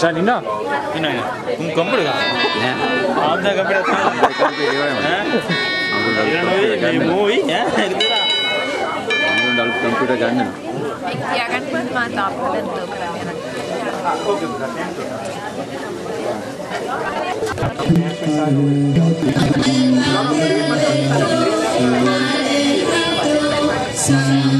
Shalina? Sino yun? Kung kumpul ka? Ne? Aapda kapila tanga. Kumpul ka yun. Iya, iya, iya. Terima kasih. kan buat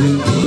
You.